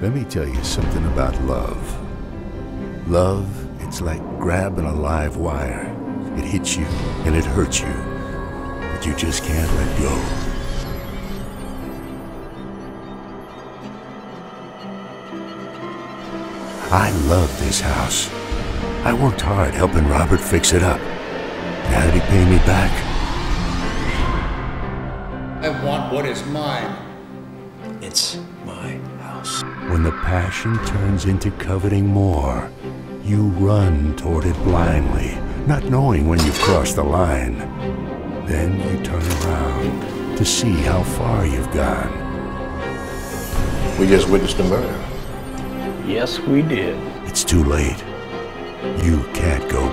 Let me tell you something about love. Love, it's like grabbing a live wire. It hits you and it hurts you, but you just can't let go. I love this house. I worked hard helping Robert fix it up. Now did he pay me back? I want what is mine. It's my house. When the passion turns into coveting more, you run toward it blindly, not knowing when you've crossed the line. Then you turn around to see how far you've gone. We just witnessed a murder. Yes, we did. It's too late. You can't go